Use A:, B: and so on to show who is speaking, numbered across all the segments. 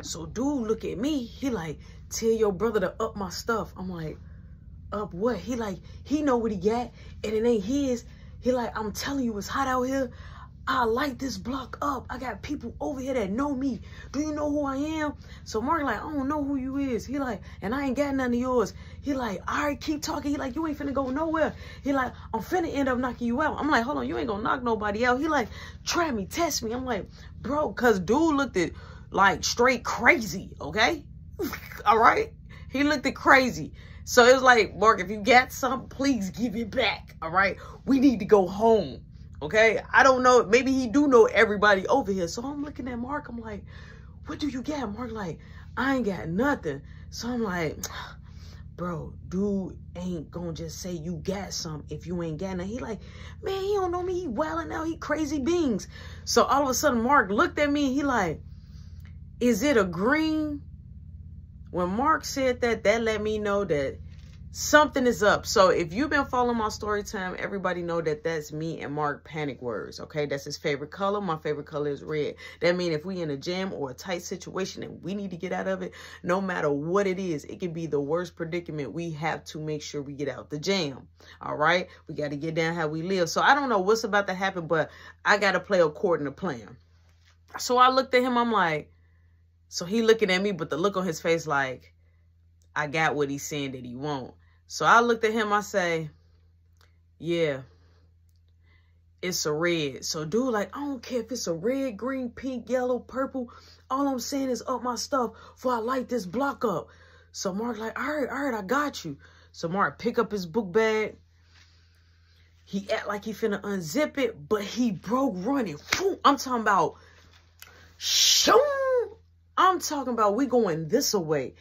A: So dude look at me, he like, tell your brother to up my stuff. I'm like, up what? He like, he know what he got and it ain't his. He like, I'm telling you, it's hot out here. I light this block up. I got people over here that know me. Do you know who I am? So Mark like, I don't know who you is. He like, and I ain't got none of yours. He like, all right, keep talking. He like, you ain't finna go nowhere. He like, I'm finna end up knocking you out. I'm like, hold on, you ain't gonna knock nobody out. He like, try me, test me. I'm like, bro, cause dude looked at like straight crazy, okay? all right? He looked at crazy. So it was like, Mark, if you got something, please give it back, all right? We need to go home. Okay, I don't know. Maybe he do know everybody over here. So I'm looking at Mark. I'm like, what do you got? Mark like, I ain't got nothing. So I'm like, bro, dude ain't gonna just say you got some if you ain't got nothing. He like, man, he don't know me. He wilding out. He crazy beings. So all of a sudden, Mark looked at me. He like, is it a green? When Mark said that, that let me know that something is up. So if you've been following my story time, everybody know that that's me and Mark panic words. Okay, that's his favorite color. My favorite color is red. That means if we in a jam or a tight situation and we need to get out of it, no matter what it is, it can be the worst predicament. We have to make sure we get out the jam. All right, we got to get down how we live. So I don't know what's about to happen, but I got to play according to plan. So I looked at him. I'm like, so he looking at me, but the look on his face like, I got what he's saying that he won't. So I looked at him, I say, yeah, it's a red. So dude, like, I don't care if it's a red, green, pink, yellow, purple. All I'm saying is up my stuff before I light this block up. So Mark like, all right, all right, I got you. So Mark pick up his book bag. He act like he finna unzip it, but he broke running. I'm talking about, shoom. I'm talking about we going this away.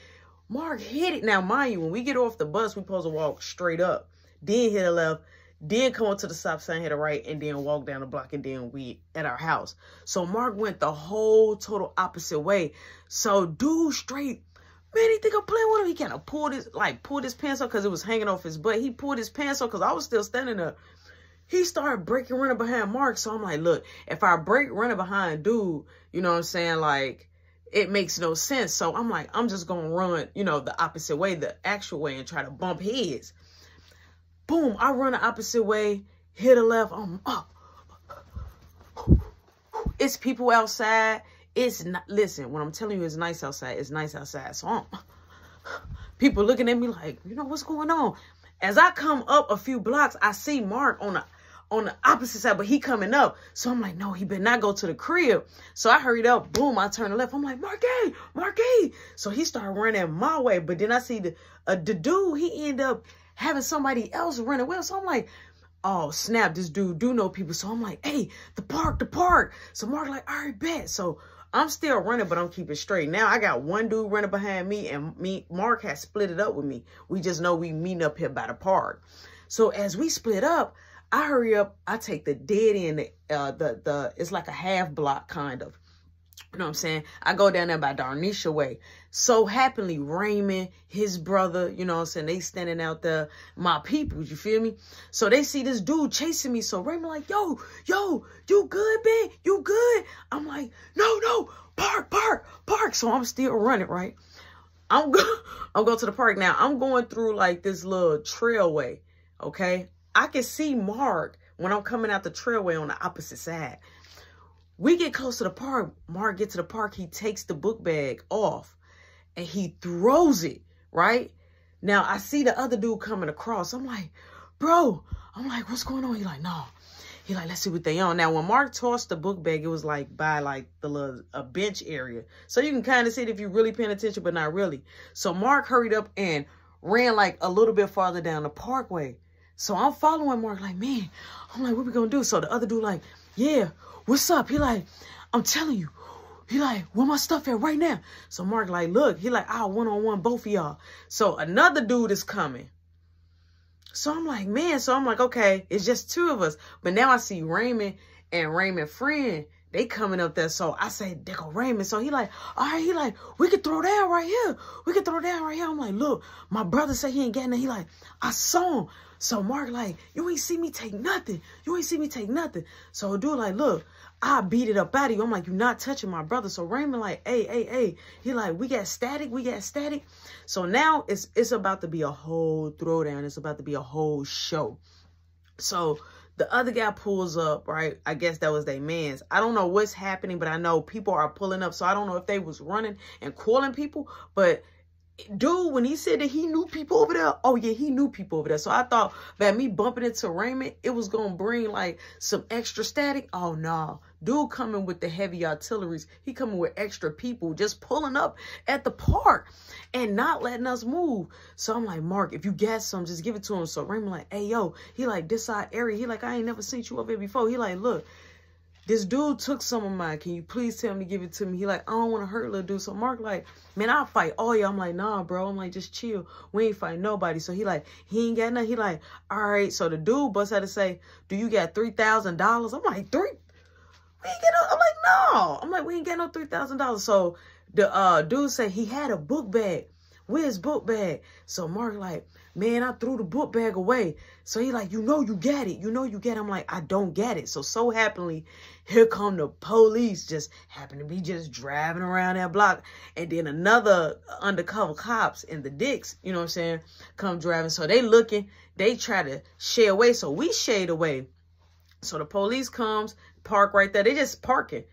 A: Mark hit it. Now, mind you, when we get off the bus, we supposed to walk straight up, then hit a left, then come up to the stop sign, hit a right, and then walk down the block, and then we at our house. So Mark went the whole total opposite way. So dude straight, man, he think I'm playing with him. He kind of pulled his, like, pulled his pants off because it was hanging off his butt. He pulled his pants off because I was still standing up. He started breaking running behind Mark. So I'm like, look, if I break running behind dude, you know what I'm saying? Like, it makes no sense. So I'm like, I'm just going to run, you know, the opposite way, the actual way and try to bump heads. Boom, I run the opposite way, hit a left, I'm up. It's people outside. It's not, listen, when I'm telling you it's nice outside, it's nice outside. So I'm, people looking at me like, you know, what's going on? As I come up a few blocks, I see Mark on the on the opposite side, but he coming up. So I'm like, no, he better not go to the crib. So I hurried up. Boom, I turned left. I'm like, Marquis, Marquis. So he started running my way. But then I see the, uh, the dude, he end up having somebody else run away. So I'm like, oh, snap, this dude do know people. So I'm like, hey, the park, the park. So Mark like, all right, bet. So I'm still running, but I'm keeping straight. Now I got one dude running behind me and me, Mark has split it up with me. We just know we meet up here by the park. So as we split up, I hurry up. I take the dead end, uh, the, the, it's like a half block kind of. You know what I'm saying? I go down there by Darnisha way. So happily, Raymond, his brother, you know what I'm saying? They standing out there, my people, you feel me? So they see this dude chasing me. So Raymond like, yo, yo, you good, man? You good? I'm like, no, no, park, park, park. So I'm still running, right? I'm go I'm going to the park now. I'm going through like this little trailway, okay? I can see Mark when I'm coming out the trailway on the opposite side. We get close to the park. Mark gets to the park. He takes the book bag off and he throws it, right? Now, I see the other dude coming across. I'm like, bro, I'm like, what's going on? He like, no. He like, let's see what they on. Now, when Mark tossed the book bag, it was like by like the little a bench area. So you can kind of see it if you're really paying attention, but not really. So Mark hurried up and ran like a little bit farther down the parkway. So I'm following Mark like, man, I'm like, what we gonna do? So the other dude like, yeah, what's up? He like, I'm telling you. He like, where my stuff at right now? So Mark like, look, he like, I'll one-on-one both of y'all. So another dude is coming. So I'm like, man, so I'm like, okay, it's just two of us. But now I see Raymond and Raymond friend. They coming up there. So I said, there go Raymond. So he like, all right, he like, we could throw down right here. We could throw down right here. I'm like, look, my brother said he ain't getting it. He like, I saw him. So Mark like, you ain't see me take nothing. You ain't see me take nothing. So dude like, look, I beat it up out of you. I'm like, you not touching my brother. So Raymond like, hey, hey, hey. He like, we got static. We got static. So now it's it's about to be a whole throwdown. It's about to be a whole show. So the other guy pulls up, right? I guess that was their man's. I don't know what's happening, but I know people are pulling up. So I don't know if they was running and calling people, but dude, when he said that he knew people over there, oh yeah, he knew people over there. So I thought that me bumping into Raymond, it was gonna bring like some extra static. Oh no, dude coming with the heavy artilleries. He coming with extra people just pulling up at the park and not letting us move. So I'm like, Mark, if you got some, just give it to him. So Raymond like, hey yo, he like this side area. He like, I ain't never seen you over here before. He like, look, this dude took some of mine. Can you please tell him to give it to me? He like, I don't want to hurt little dude. So Mark like, man, I'll fight all y'all. I'm like, nah, bro. I'm like, just chill. We ain't fight nobody. So he like, he ain't got nothing. He like, all right. So the dude bust out to say, do you got $3,000? I'm like, three? We ain't get no. I'm like, no. I'm like, we ain't get no $3,000. So the uh dude said he had a book bag. Where's book bag? So Mark like, man, I threw the book bag away. So he like, you know you get it. You know you get it. I'm like, I don't get it. So, so happily, here come the police just happen to be just driving around that block. And then another undercover cops in the dicks, you know what I'm saying, come driving. So they looking, they try to shade away. So we shade away. So the police comes, park right there. They just parking.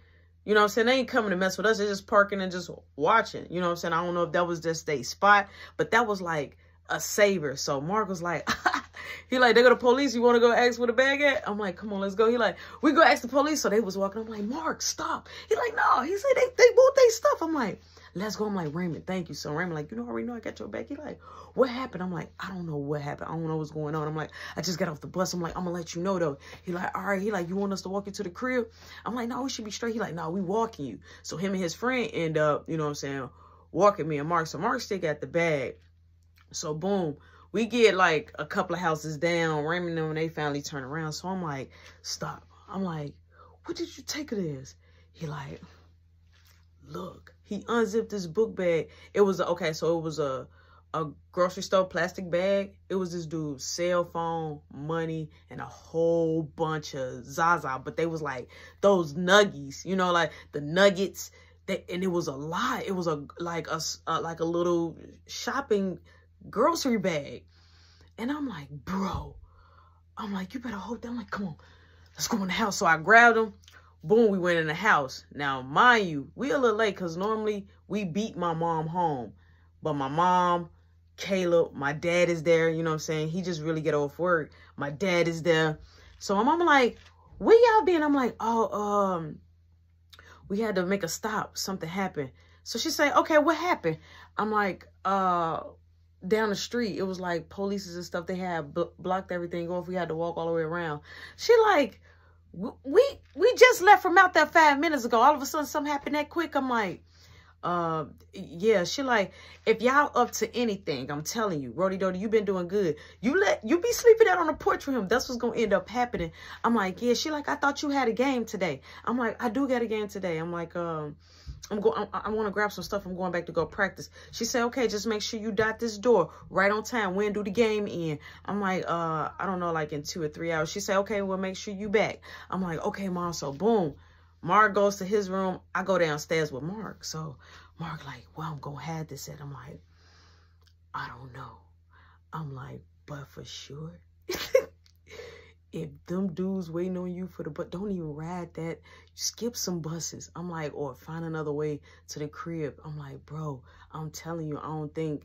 A: You know what I'm saying? They ain't coming to mess with us. They're just parking and just watching. You know what I'm saying? I don't know if that was just a spot, but that was like a saver. So Mark was like, he like, they go to police. You want to go ask where the bag at? I'm like, come on, let's go. He like, we go ask the police. So they was walking. I'm like, Mark, stop. He like, no. He said they, they bought their stuff. I'm like, let's go. I'm like, Raymond, thank you. So Raymond like, you know, already know I got your back. He like, what happened? I'm like, I don't know what happened. I don't know what's going on. I'm like, I just got off the bus. I'm like, I'm gonna let you know though. He like, all right. He like, you want us to walk you to the crib? I'm like, no, we should be straight. He like, no, we walking you. So him and his friend end up, you know what I'm saying, walking me and Mark. So Mark still got the bag. So boom, we get like a couple of houses down. Raymond and they finally turn around. So I'm like, stop. I'm like, what did you take of this? He like, look. He unzipped his book bag. It was, a, okay, so it was a, a grocery store plastic bag. It was this dude's cell phone, money, and a whole bunch of Zaza. But they was like those nuggies, you know, like the nuggets. That, and it was a lot. It was a like a, a like a little shopping grocery bag. And I'm like, bro, I'm like, you better hold that. I'm like, come on, let's go in the house. So I grabbed him. Boom, we went in the house. Now, mind you, we a little late because normally we beat my mom home. But my mom, Caleb, my dad is there. You know what I'm saying? He just really get off work. My dad is there. So my mom like, where y'all been? I'm like, oh, um, we had to make a stop. Something happened. So she say, okay, what happened? I'm like, uh, down the street, it was like police and stuff. They had blocked everything off. We had to walk all the way around. She like, we we just left from out there five minutes ago. All of a sudden, something happened that quick. I'm like, uh, yeah. She like, if y'all up to anything, I'm telling you, Rody Dody, you been doing good. You let you be sleeping out on the porch with him. That's what's gonna end up happening. I'm like, yeah. She like, I thought you had a game today. I'm like, I do get a game today. I'm like, um. I'm going, I, I want to grab some stuff. I'm going back to go practice. She said, okay, just make sure you dot this door right on time. When do the game end? I'm like, uh, I don't know, like in two or three hours. She said, okay, well, make sure you back. I'm like, okay, mom. So boom, Mark goes to his room. I go downstairs with Mark. So Mark like, well, I'm to have this at. I'm like, I don't know. I'm like, but for sure. if them dudes waiting on you for the but don't even ride that. Skip some buses. I'm like or find another way to the crib. I'm like bro i'm telling you i don't think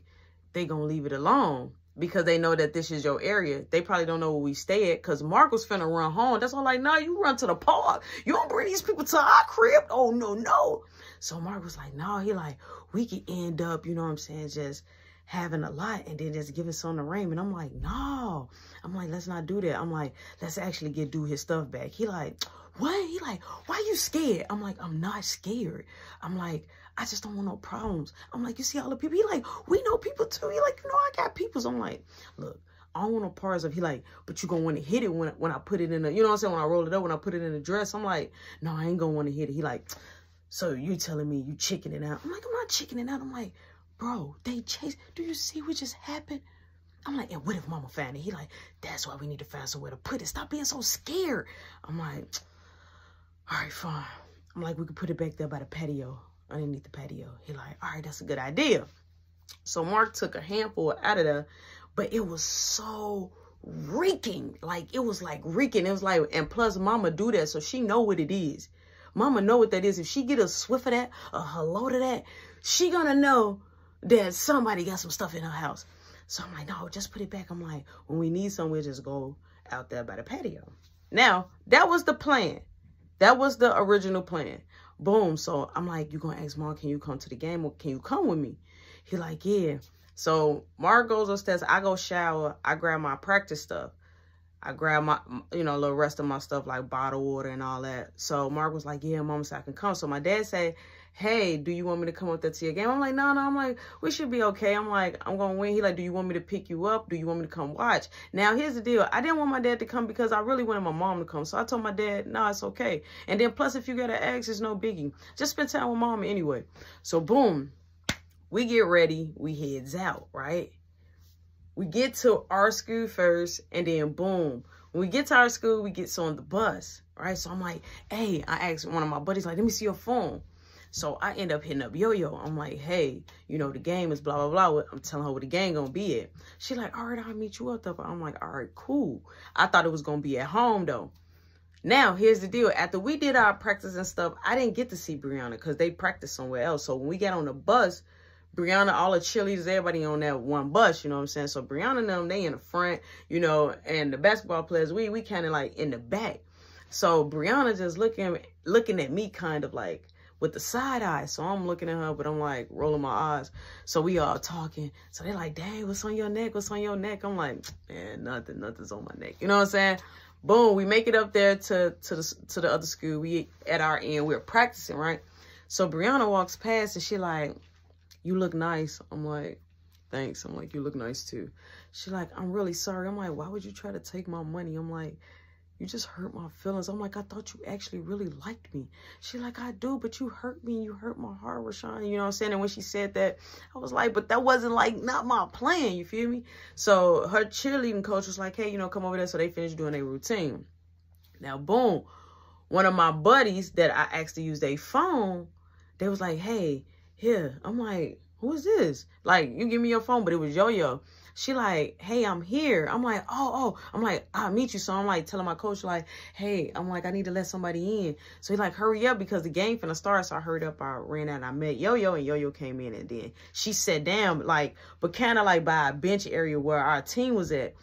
A: they gonna leave it alone because they know that this is your area. They probably don't know where we stay at because mark was finna run home. That's all like nah you run to the park. You don't bring these people to our crib. Oh no no. So mark was like no nah. he like we could end up you know what i'm saying just having a lot and then just giving some to Raymond. And I'm like, no. I'm like, let's not do that. I'm like, let's actually get do his stuff back. He like, what? He like, why you scared? I'm like, I'm not scared. I'm like, I just don't want no problems. I'm like, you see all the people? He like, we know people too. He like, you know, I got people. So I'm like, look, I don't want no parts of He like, but you gonna want to hit it when, when I put it in the, you know what I'm saying? When I roll it up, when I put it in the dress. I'm like, no, I ain't gonna want to hit it. He like, so you telling me you chickening out. I'm like, I'm not chickening out. I'm like, bro, they chase. Do you see what just happened? I'm like, and what if mama found it? He like, that's why we need to find somewhere to put it. Stop being so scared. I'm like, all right, fine. I'm like, we could put it back there by the patio, underneath the patio. He like, all right, that's a good idea. So Mark took a handful out of there, but it was so reeking. Like, it was like reeking. It was like, and plus mama do that, so she know what it is. Mama know what that is. If she get a swift of that, a hello to that, she gonna know that somebody got some stuff in her house. So I'm like, no, just put it back. I'm like, when we need somewhere, just go out there by the patio. Now, that was the plan. That was the original plan. Boom. So I'm like, you going to ask Mark, can you come to the game or can you come with me? He like, yeah. So Mark goes upstairs. I go shower. I grab my practice stuff. I grab my, you know, the rest of my stuff like bottle water and all that. So Mark was like, yeah, mom said I can come. So my dad said, hey, do you want me to come up there to your game? I'm like, no, no. I'm like, we should be okay. I'm like, I'm going to win. He like, do you want me to pick you up? Do you want me to come watch? Now, here's the deal. I didn't want my dad to come because I really wanted my mom to come. So I told my dad, no, it's okay. And then plus, if you got an ex, it's no biggie. Just spend time with mom anyway. So boom, we get ready. We heads out, right? We get to our school first and then boom. When we get to our school, we get on the bus, right? So I'm like, hey, I asked one of my buddies, like, let me see your phone. So I end up hitting up Yo-Yo. I'm like, hey, you know, the game is blah, blah, blah. I'm telling her what the game gonna be at. She like, all right, I'll meet you up there. I'm like, all right, cool. I thought it was gonna be at home though. Now, here's the deal. After we did our practice and stuff, I didn't get to see Brianna because they practiced somewhere else. So when we got on the bus, Brianna, all the cheerleaders, everybody on that one bus, you know what I'm saying? So Brianna and them, they in the front, you know, and the basketball players, we we kind of like in the back. So Brianna just looking looking at me kind of like, with the side eye. So I'm looking at her, but I'm like rolling my eyes. So we all talking. So they're like, dang, what's on your neck? What's on your neck? I'm like, man, nothing, nothing's on my neck. You know what I'm saying? Boom, we make it up there to, to the to the other school. We at our end, we're practicing, right? So Brianna walks past and she like, you look nice. I'm like, thanks. I'm like, you look nice too. She like, I'm really sorry. I'm like, why would you try to take my money? I'm like, you just hurt my feelings. I'm like, I thought you actually really liked me. She like, I do, but you hurt me. And you hurt my heart, Rashawn. You know what I'm saying? And when she said that, I was like, but that wasn't like not my plan. You feel me? So her cheerleading coach was like, hey, you know, come over there. So they finished doing their routine. Now, boom. One of my buddies that I asked to use their phone, they was like, hey, here. I'm like, who is this? Like, you give me your phone, but it was Yo-Yo. She like, hey, I'm here. I'm like, oh, oh. I'm like, I'll meet you. So I'm like telling my coach, like, hey, I'm like, I need to let somebody in. So he like, hurry up because the game finna start. So I hurried up. I ran out and I met Yo-Yo and Yo-Yo came in and then she sat down, like, but kind of like by a bench area where our team was at.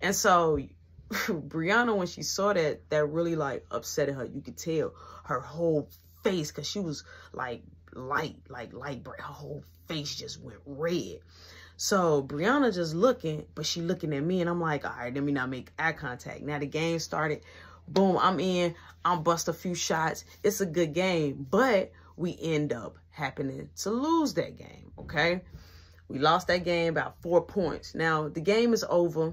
A: And so Brianna, when she saw that, that really like upset her. You could tell her whole face because she was like light, like light, her whole face just went red. So Brianna just looking, but she looking at me and I'm like, all right, let me not make eye contact. Now the game started. Boom, I'm in. I'm bust a few shots. It's a good game, but we end up happening to lose that game, okay? We lost that game about four points. Now, the game is over.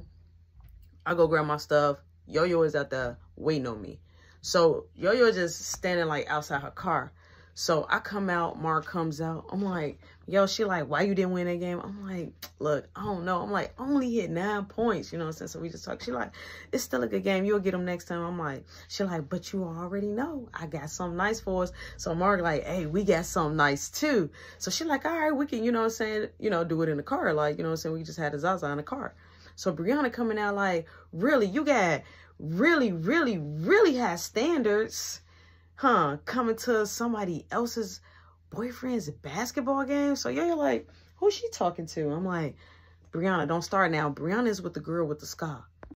A: I go grab my stuff. Yo-Yo is out there waiting on me. So Yo-Yo just standing like outside her car. So I come out, Mark comes out. I'm like, yo, she like, why you didn't win that game? I'm like, look, I don't know. I'm like, only hit nine points, you know what I'm saying? So we just talk. She like, it's still a good game. You'll get them next time. I'm like, she like, but you already know I got something nice for us. So Mark like, hey, we got something nice too. So she like, all right, we can, you know what I'm saying, you know, do it in the car. Like, you know what I'm saying? We just had a Zaza in the car. So Brianna coming out like, really, you got really, really, really high standards huh, coming to somebody else's boyfriend's basketball game. So yeah, you're like, who's she talking to? I'm like, Brianna, don't start now. Brianna is with the girl with the scar.